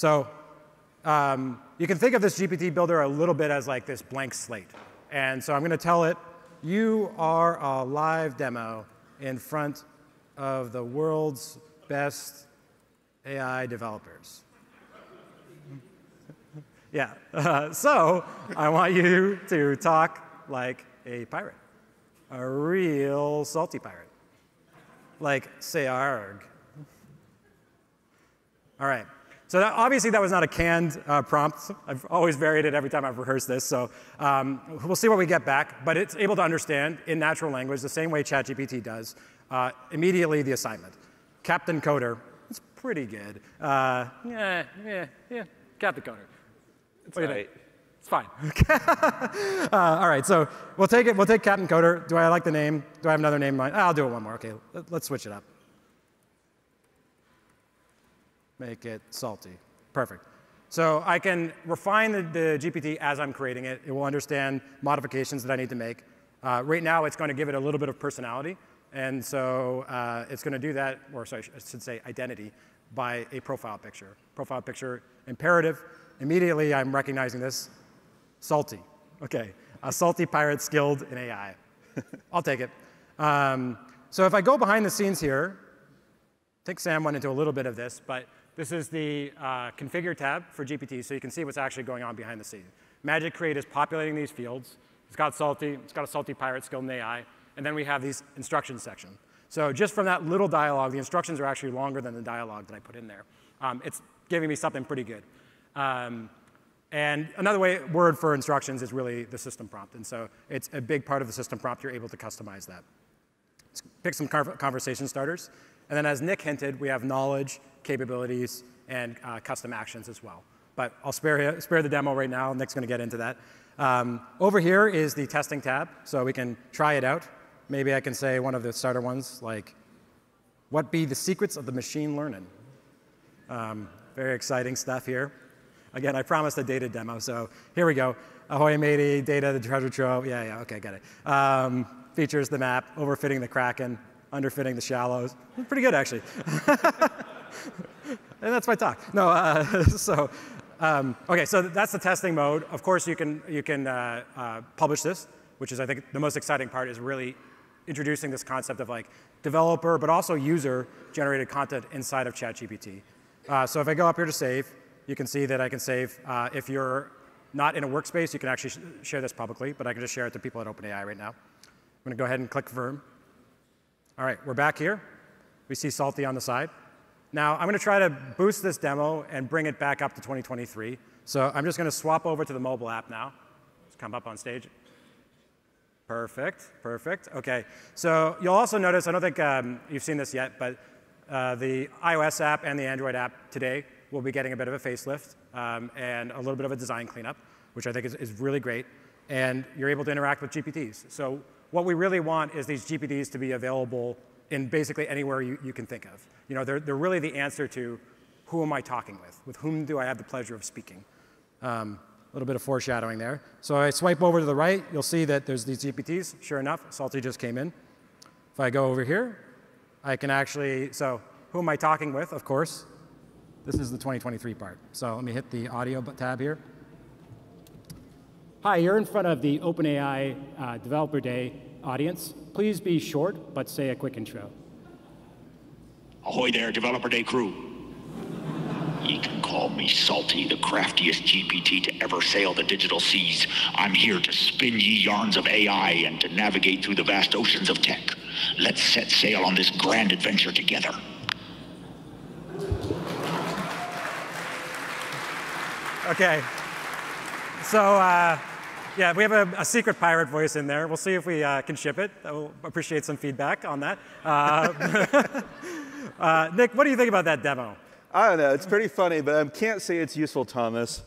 So um, you can think of this GPT builder a little bit as like this blank slate. And so I'm going to tell it, you are a live demo in front of the world's best AI developers. yeah. Uh, so I want you to talk like a pirate, a real salty pirate, like say arg. All right. So that, obviously that was not a canned uh, prompt. I've always varied it every time I've rehearsed this. So um, we'll see what we get back. But it's able to understand in natural language the same way ChatGPT does uh, immediately the assignment. Captain Coder, it's pretty good. Uh, yeah, yeah, yeah, Captain Coder. It's right. It's fine. uh, all right, so we'll take it. We'll take Captain Coder. Do I like the name? Do I have another name in mind? I'll do it one more. Okay, let's switch it up. Make it salty. Perfect. So I can refine the, the, GPT as I'm creating it. It will understand modifications that I need to make. Uh, right now, it's going to give it a little bit of personality. And so uh, it's going to do that, or sorry, I should say identity, by a profile picture. Profile picture imperative. Immediately, I'm recognizing this. Salty. OK, a salty pirate skilled in AI. I'll take it. Um, so if I go behind the scenes here, I think Sam went into a little bit of this, but this is the uh, configure tab for GPT, so you can see what's actually going on behind the scenes. Magic Create is populating these fields. It's got salty, it's got a salty pirate skill in AI, and then we have these instructions section. So just from that little dialogue, the instructions are actually longer than the dialogue that I put in there. Um, it's giving me something pretty good. Um, and another way, word for instructions is really the system prompt. And so it's a big part of the system prompt. You're able to customize that. Let's pick some conversation starters. And then as Nick hinted, we have knowledge, capabilities, and uh, custom actions as well. But I'll spare, spare the demo right now. Nick's going to get into that. Um, over here is the testing tab, so we can try it out. Maybe I can say one of the starter ones, like, what be the secrets of the machine learning? Um, very exciting stuff here. Again, I promised a data demo, so here we go. Ahoy matey, data, the treasure trove. Yeah, yeah, okay, got it. Um, features the map, overfitting the Kraken, underfitting the shallows. Pretty good, actually. and that's my talk. No, uh, so, um, okay, so that's the testing mode. Of course, you can, you can uh, uh, publish this, which is, I think, the most exciting part is really introducing this concept of like developer, but also user generated content inside of ChatGPT. Uh, so if I go up here to save, you can see that I can save. Uh, if you're not in a workspace, you can actually sh share this publicly, but I can just share it to people at OpenAI right now. I'm going to go ahead and click confirm. All right, we're back here. We see Salty on the side. Now, I'm going to try to boost this demo and bring it back up to 2023. So I'm just going to swap over to the mobile app now. Just come up on stage. Perfect, perfect. OK, so you'll also notice, I don't think um, you've seen this yet, but uh, the iOS app and the Android app today will be getting a bit of a facelift um, and a little bit of a design cleanup, which I think is, is really great. And you're able to interact with GPTs. So what we really want is these GPTs to be available in basically anywhere you, you can think of. You know, they're, they're really the answer to who am I talking with? With whom do I have the pleasure of speaking? Um, a little bit of foreshadowing there. So I swipe over to the right, you'll see that there's these GPTs. Sure enough, Salty just came in. If I go over here, I can actually, so who am I talking with, of course? This is the 2023 part. So let me hit the audio tab here. Hi, you're in front of the OpenAI uh, Developer Day audience. Please be short, but say a quick intro. Ahoy there, Developer Day crew. Ye can call me Salty, the craftiest GPT to ever sail the digital seas. I'm here to spin ye yarns of AI and to navigate through the vast oceans of tech. Let's set sail on this grand adventure together. Okay. So, uh, yeah, we have a, a, secret pirate voice in there. We'll see if we uh, can ship it. I will appreciate some feedback on that. Uh, uh, Nick, what do you think about that demo? I don't know. It's pretty funny, but I can't say it's useful, Thomas.